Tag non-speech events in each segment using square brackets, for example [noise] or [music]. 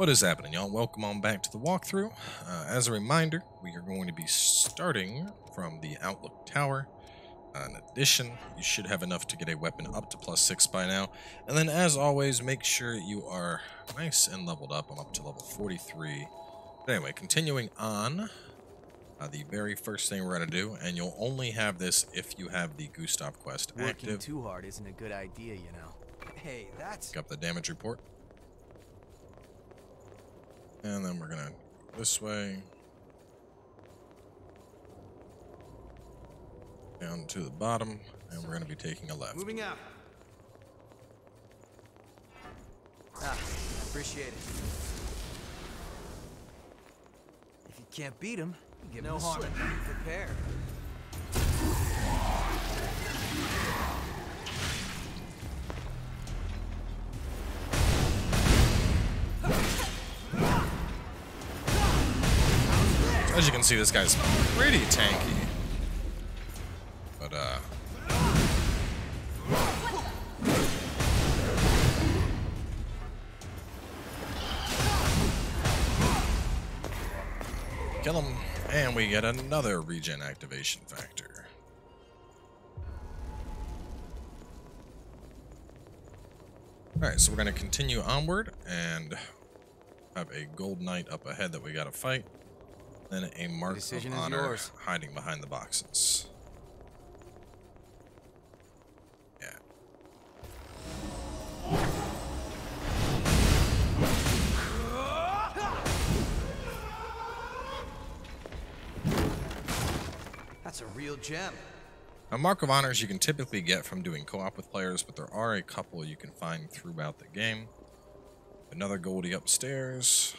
What is happening, y'all? Welcome on back to the walkthrough. Uh, as a reminder, we are going to be starting from the Outlook Tower. Uh, in addition, you should have enough to get a weapon up to plus 6 by now. And then, as always, make sure you are nice and leveled up. I'm up to level 43. But anyway, continuing on, uh, the very first thing we're going to do, and you'll only have this if you have the Gustav quest Working active. too hard isn't a good idea, you know. Hey, that's Pick up the damage report. And then we're gonna this way. Down to the bottom, and we're gonna be taking a left. moving out. Ah, I appreciate it. If you can't beat him, give no him a harm. Prepare. Can see, this guy's pretty tanky. But, uh... Kill him, and we get another regen activation factor. Alright, so we're going to continue onward, and have a gold knight up ahead that we gotta fight. Then a mark of decision honor yours. hiding behind the boxes. Yeah. That's a real gem. A mark of honors you can typically get from doing co-op with players, but there are a couple you can find throughout the game. Another Goldie upstairs.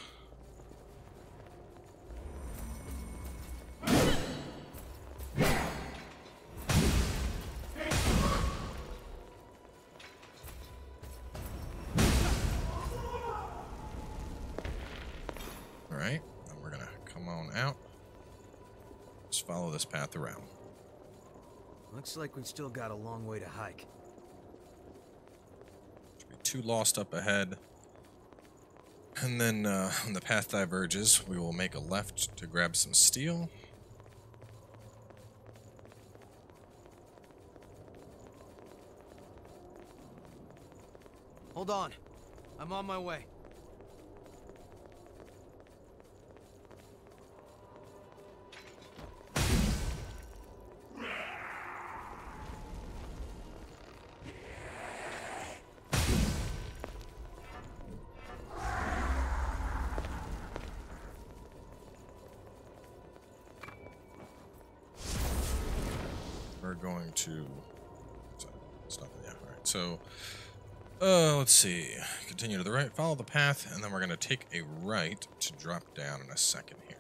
Looks like we've still got a long way to hike. Two lost up ahead. And then uh, when the path diverges, we will make a left to grab some steel. Hold on. I'm on my way. So, uh, let's see. Continue to the right, follow the path, and then we're going to take a right to drop down in a second here.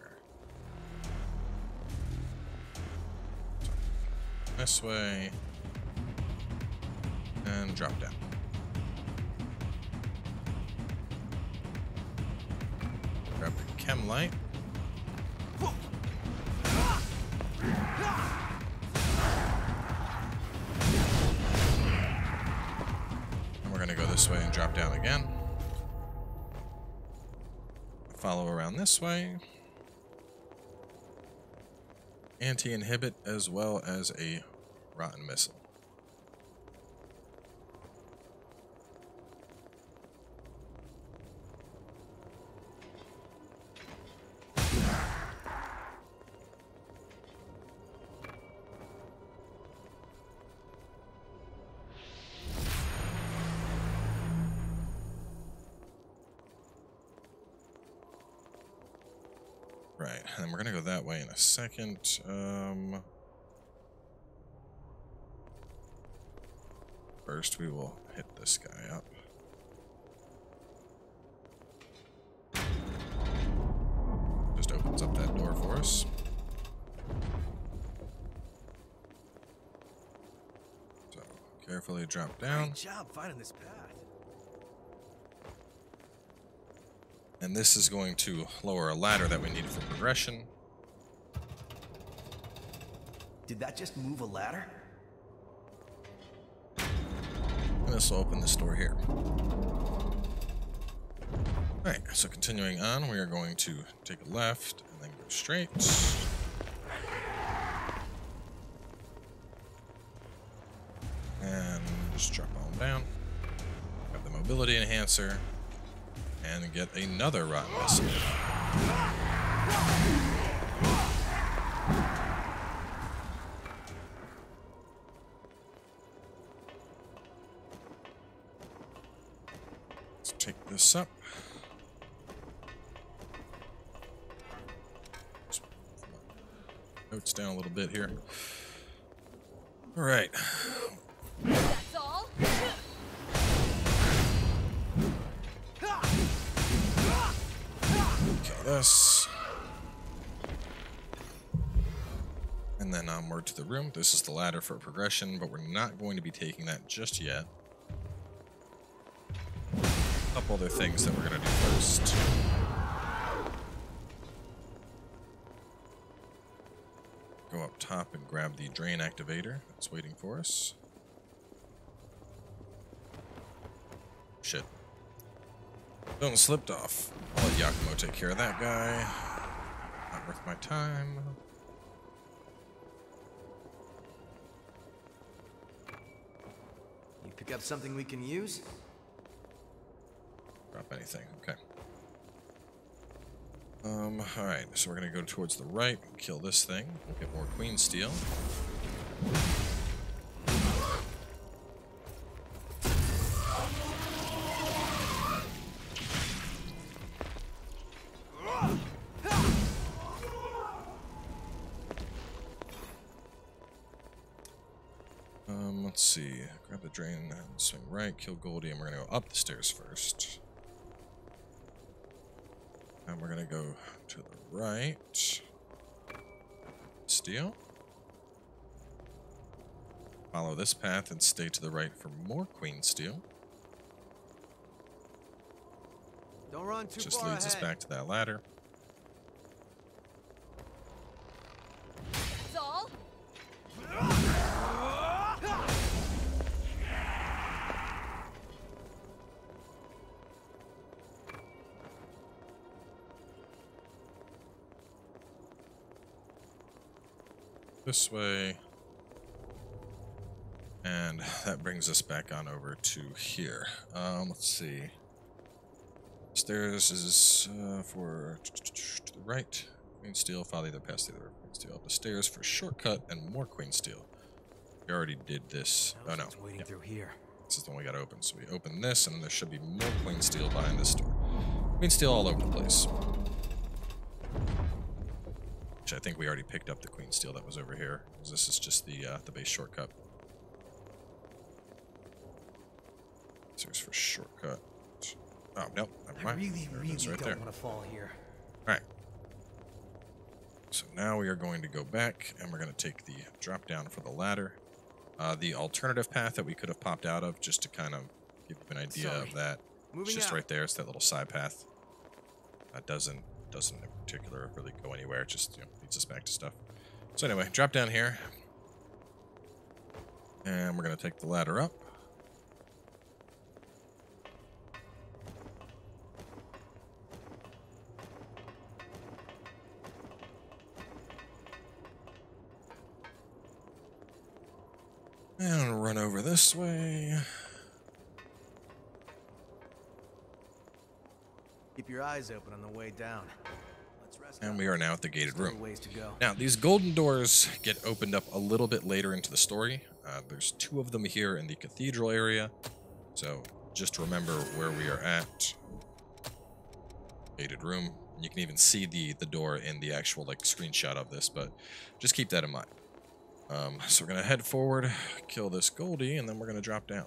This way. And drop down. Grab the chem light. This way and drop down again. Follow around this way. Anti-inhibit as well as a rotten missile. And then we're gonna go that way in a second. Um, first, we will hit this guy up. Just opens up that door for us. So, carefully drop down. Great job finding this path. And this is going to lower a ladder that we need for progression. Did that just move a ladder? And this will open this door here. Alright, so continuing on, we are going to take a left and then go straight. And just drop on down. Grab the mobility enhancer. And get another rotten missile. Let's take this up. Notes down a little bit here. All right. And then um, onward to the room. This is the ladder for progression, but we're not going to be taking that just yet. A couple other things that we're going to do first. Go up top and grab the drain activator that's waiting for us. Shit. Don't slipped off. I'll let Yakumo take care of that guy. Not worth my time. You pick up something we can use? Drop anything. Okay. Um, alright, so we're gonna go towards the right, kill this thing, get more queen steel. See. Grab the drain and swing right, kill Goldie, and we're gonna go up the stairs first. And we're gonna go to the right. Steel. Follow this path and stay to the right for more queen steel. Don't run too Just leads us back to that ladder. This way. And that brings us back on over to here. Um, let's see. Stairs is uh, for to the right. Queen steel, follow the other past the other queen steel. Up the stairs for shortcut and more queen steel. We already did this. Oh no. Waiting Yep. through here. This is the one we got to open. So we open this, and there should be more queen steel behind this door. Queen steel all over the place. Which I think we already picked up the queen steel that was over here. This is just the uh, the base shortcut. Here's for shortcut. Oh nope, never I mind. really, There really right don't want to fall here. All right. So now we are going to go back and we're going to take the drop down for the ladder. Uh, the alternative path that we could have popped out of, just to kind of give you an idea Sorry. of that. Moving it's just out. right there. It's that little side path. That doesn't doesn't in particular really go anywhere. It just you know, leads us back to stuff. So anyway, drop down here, and we're going to take the ladder up. And run over this way. Your eyes open on the way down. Let's rest And we are now at the gated room. ways to go. Now, these golden doors get opened up a little bit later into the story. Uh, there's two of them here in the cathedral area. So just remember where we are at. Gated room. You can even see the, the door in the actual like screenshot of this, but just keep that in mind. Um, so we're going to head forward, kill this Goldie, and then we're going to drop down.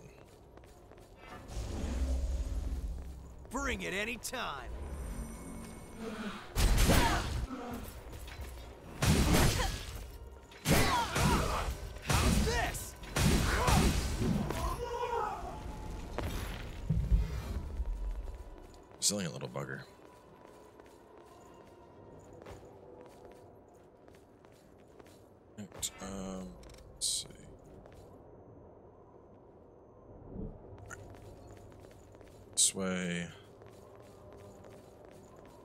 Bring it any time. This? Little bugger. Right, um, let's see. This way.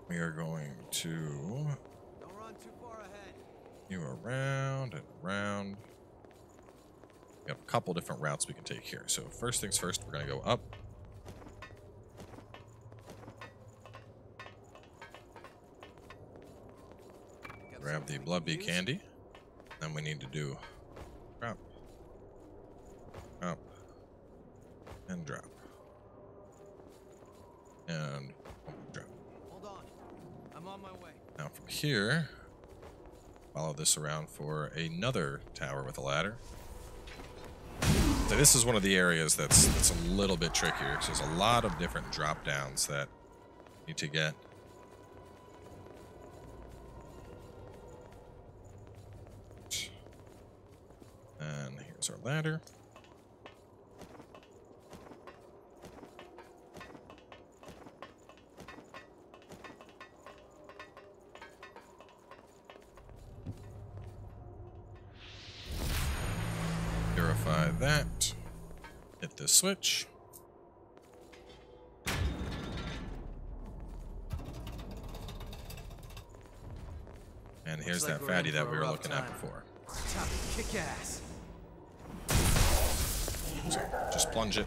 We are going to Don't run too far ahead. you around and around. We have a couple different routes we can take here. So first things first, we're going to go up. Grab the blood bee candy. Then we need to do drop, drop, and drop, and here, follow this around for another tower with a ladder. So this is one of the areas that's that's a little bit trickier because there's a lot of different drop downs that need to get. And here's our ladder. Purify that. Hit the switch. And here's like that fatty that we were looking at time. before. Kick ass. So just plunge it.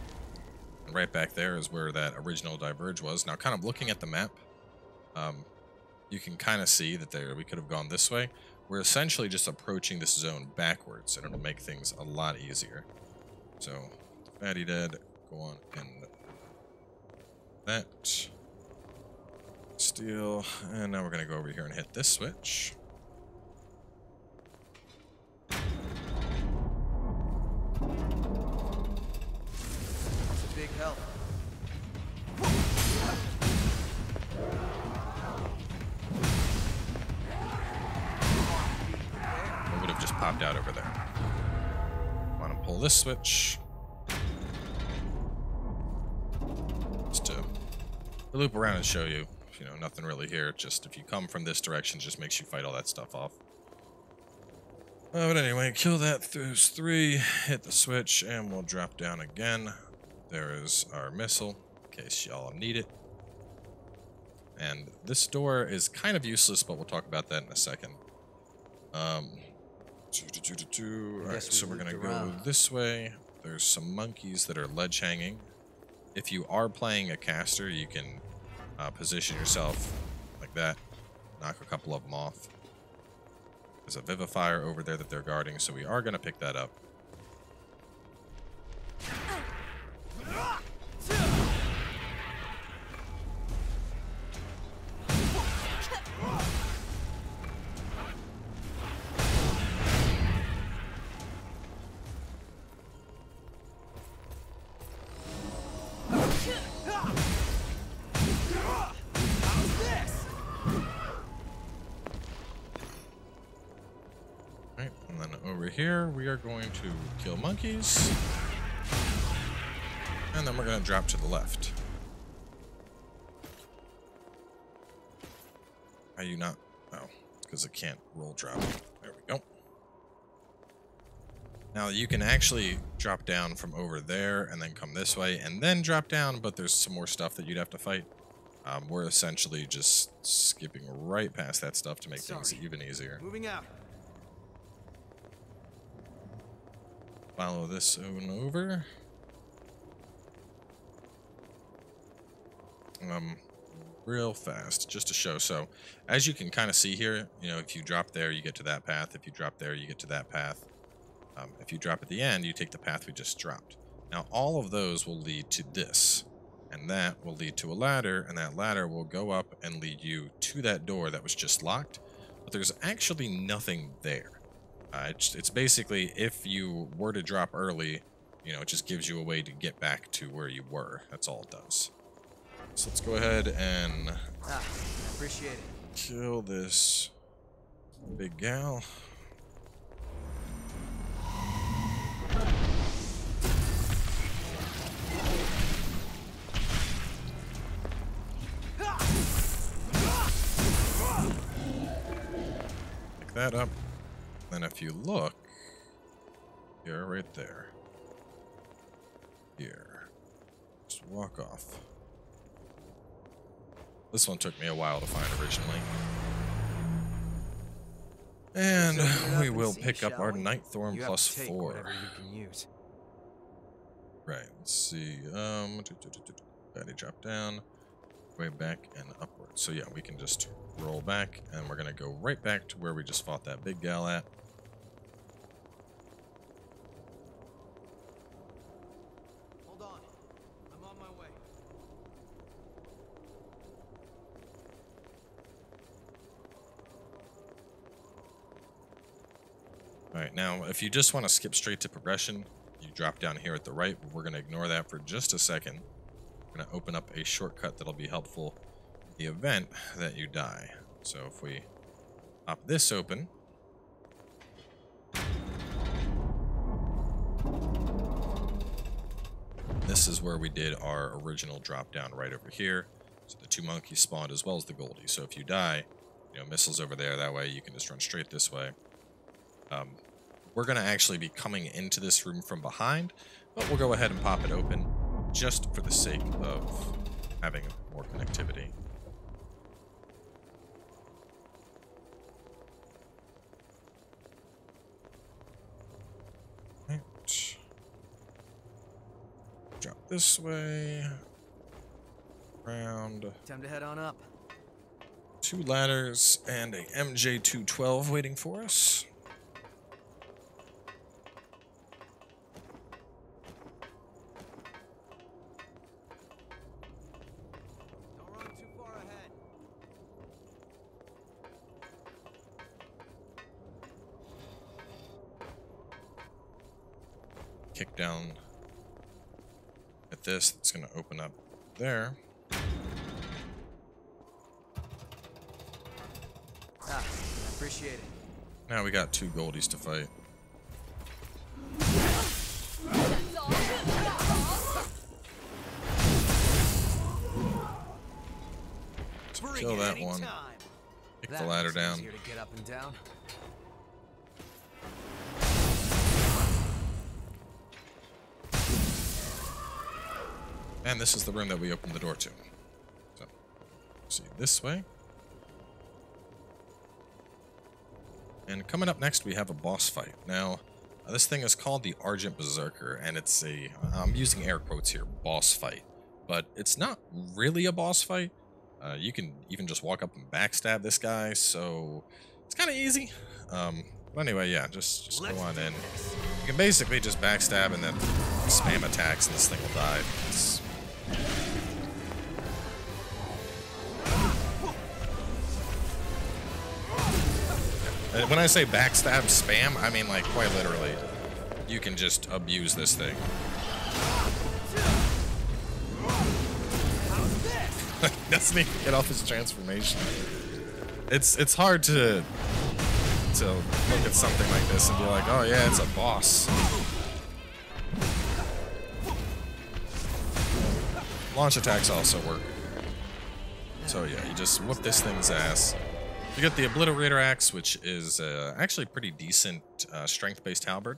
And right back there is where that original diverge was. Now, kind of looking at the map, um, you can kind of see that there we could have gone this way. We're essentially just approaching this zone backwards, and it'll make things a lot easier. So, fatty dead, go on and that. Steel, and now we're gonna go over here and hit this switch. Popped out over there. Want to pull this switch. Just to loop around and show you, you know, nothing really here. Just if you come from this direction, just makes you fight all that stuff off. Uh, but anyway, kill that those three, hit the switch, and we'll drop down again. There is our Mistle, in case y'all need it. And this door is kind of useless, but we'll talk about that in a second. Um, do, do, do, do, do. All right, we so we're gonna looped go this way. There's some monkeys that are ledge hanging. If you are playing a caster, you can uh, position yourself like that, knock a couple of them off. There's a vivifier over there that they're guarding, so we are gonna pick that up. Are going to kill monkeys. And then we're going to drop to the left. Are you not? Oh, because it can't roll drop. There we go. Now you can actually drop down from over there and then come this way and then drop down, but there's some more stuff that you'd have to fight. Um, we're essentially just skipping right past that stuff to make things even easier. Moving out. Follow this over. Um, real fast, just to show. So, as you can kind of see here, you know, if you drop there, you get to that path. If you drop there, you get to that path. Um, if you drop at the end, you take the path we just dropped. Now, all of those will lead to this, and that will lead to a ladder, and that ladder will go up and lead you to that door that was just locked. But there's actually nothing there. Uh, it's, it's basically if you were to drop early, you know, it just gives you a way to get back to where you were. That's all it does. So let's go ahead and Ah, appreciate it. kill this big gal. Pick that up. And then if you look, here, right there. Here. Just walk off. This one took me a while to find originally. And So open it up we will pick up our we? Night Thorn You have plus to four. whatever you can use. Right, let's see. Um. Batty drop down, way back and upward. So yeah, we can just roll back, and we're gonna go right back to where we just fought that big gal at. Hold on. I'm on my way. Alright, now if you just want to skip straight to progression, you drop down here at the right, we're gonna ignore that for just a second. We're gonna open up a shortcut that'll be helpful in the event that you die. So if we pop this open, This is where we did our original drop down right over here. So the two monkeys spawned as well as the Goldie. So if you die, you know, Mistles over there, that way you can just run straight this way. Um, we're going to actually be coming into this room from behind, but we'll go ahead and pop it open just for the sake of having more connectivity. Right. Drop this way. Round. Time to head on up. Two ladders and a MJ212 waiting for us. Down at this. It's going to open up there. Ah, I appreciate it. Now we got two goldies to fight. That's all. That's all. So kill that one. Kick That the ladder down. And this is the room that we opened the door to. So, see this way. And coming up next, we have a boss fight. Now, uh, this thing is called the Argent Berserker, and it's a, I'm using air quotes here, boss fight. But it's not really a boss fight. Uh, you can even just walk up and backstab this guy, so it's kind of easy. Um, but anyway, yeah, just, just Let's go on in. You can basically just backstab and then spam attacks, and this thing will die. It's Uh, when I say backstab spam, I mean like quite literally. You can just abuse this thing. [laughs] Doesn't even get off his transformation. It's it's hard to to look at something like this and be like, oh yeah, it's a boss. Launch attacks also work. So yeah, you just whoop this thing's ass. You get the Obliterator Axe, which is uh, actually pretty decent uh, strength-based halberd.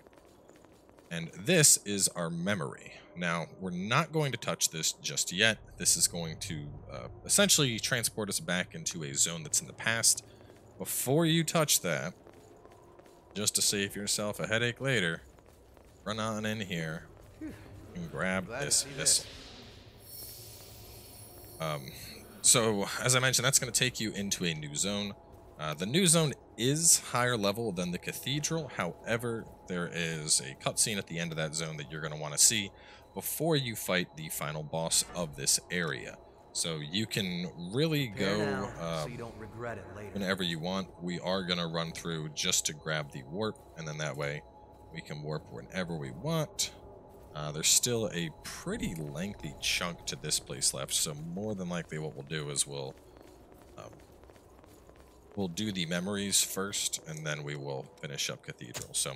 And this is our memory. Now, we're not going to touch this just yet. This is going to uh, essentially transport us back into a zone that's in the past. Before you touch that, just to save yourself a headache later, run on in here and grab Glad this Mistle. this. Um, so, as I mentioned, that's going to take you into a new zone. Uh, the new zone is higher level than the cathedral. However, there is a cutscene at the end of that zone that you're going to want to see before you fight the final boss of this area. So you can really go now, so um, you don't regret it later. whenever you want. We are going to run through just to grab the warp, and then that way we can warp whenever we want. Uh, there's still a pretty lengthy chunk to this place left, so more than likely what we'll do is we'll um, we'll do the memories first, and then we will finish up Cathedral. So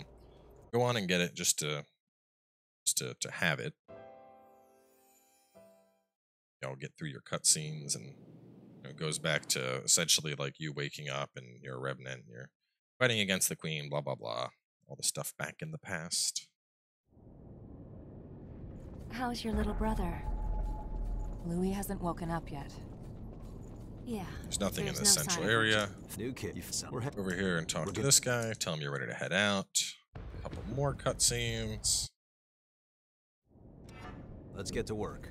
go on and get it just to just to, to have it. You know, get through your cutscenes and you know, it goes back to essentially like you waking up and you're a revenant, and you're fighting against the queen, blah blah blah, all the stuff back in the past. How's your little brother? Louis hasn't woken up yet. Yeah. There's nothing in There's this no central sign area. New kid. We're he- Over here and talk We're to good. this guy. Tell him you're ready to head out. A couple more cutscenes. Let's get to work.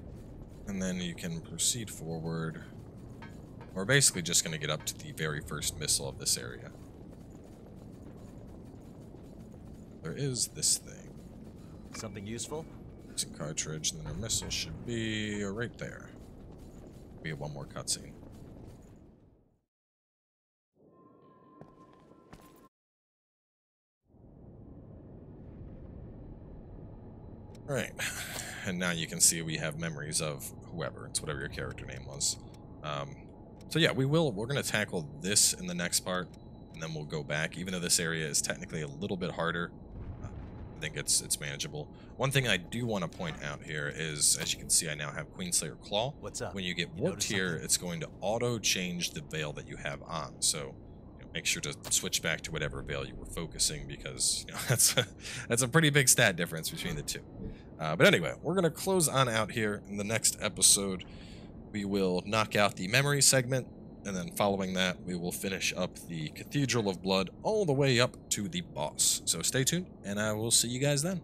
And then you can proceed forward. We're basically just going to get up to the very first Mistle of this area. There is this thing. Something useful? A cartridge, and then our Mistle should be right there. We have one more cutscene. Right, and now you can see we have memories of whoever. It's whatever your character name was. Um, so yeah, we will. We're gonna tackle this in the next part, and then we'll go back. Even though this area is technically a little bit harder, I think it's it's manageable. One thing I do want to point out here is, as you can see, I now have Queenslayer Claw. What's up? When you get warped here, something? it's going to auto change the veil that you have on. So you know, make sure to switch back to whatever veil you were focusing because you know, [laughs] that's a, that's a pretty big stat difference between the two. Uh, but anyway, we're gonna close on out here. In the next episode, we will knock out the memory segment, and then following that, we will finish up the Cathedral of Blood all the way up to the boss. So stay tuned, and I will see you guys then.